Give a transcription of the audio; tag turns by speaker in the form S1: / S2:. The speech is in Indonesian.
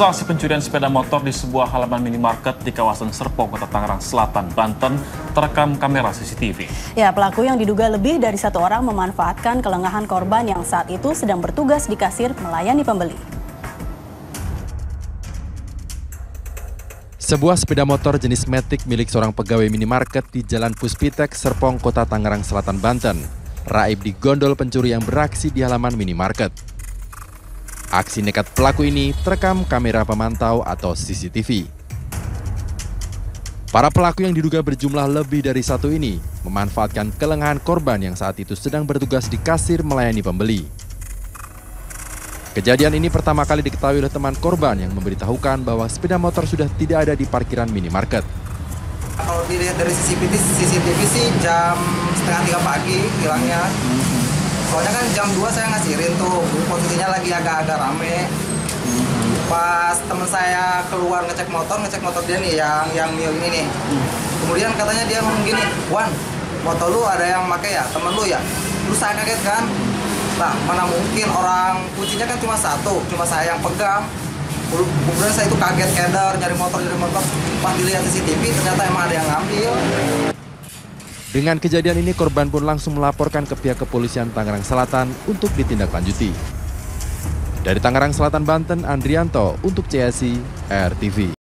S1: Saksi pencurian sepeda motor di sebuah halaman minimarket di kawasan Serpong, Kota Tangerang Selatan, Banten, terekam kamera CCTV.
S2: Ya, pelaku yang diduga lebih dari satu orang memanfaatkan kelengahan korban yang saat itu sedang bertugas di kasir melayani pembeli.
S3: Sebuah sepeda motor jenis Matic milik seorang pegawai minimarket di Jalan Puspitek, Serpong, Kota Tangerang Selatan, Banten. Raib di gondol pencuri yang beraksi di halaman minimarket. Aksi nekat pelaku ini terekam kamera pemantau atau CCTV. Para pelaku yang diduga berjumlah lebih dari satu ini memanfaatkan kelengahan korban yang saat itu sedang bertugas di kasir melayani pembeli. Kejadian ini pertama kali diketahui oleh teman korban yang memberitahukan bahwa sepeda motor sudah tidak ada di parkiran minimarket.
S4: Kalau dilihat dari CCTV, CCTV sih jam setengah tiga pagi hilangnya soalnya kan jam 2 saya ngasirin tuh posisinya lagi agak-agak rame. Pas temen saya keluar ngecek motor ngecek motor dia nih yang yang Mio ini nih. Kemudian katanya dia ngomong gini Wan motor lu ada yang pakai ya? Temen lu ya? Terus saya kaget kan nah mana mungkin orang kuncinya kan cuma satu cuma saya yang pegang. Kemudian saya itu kaget keder nyari motor nyari motor. Pas dilihat CCTV ternyata emang ada yang ngambil
S3: dengan kejadian ini, korban pun langsung melaporkan ke pihak kepolisian Tangerang Selatan untuk ditindaklanjuti. Dari Tangerang Selatan, Banten, Andrianto untuk CSI RTV.